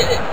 it.